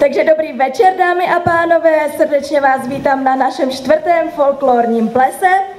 Takže dobrý večer, dámy a pánové, srdečně vás vítám na našem čtvrtém folklorním plese.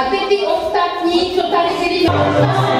A teď ty ostatní, co tady byli na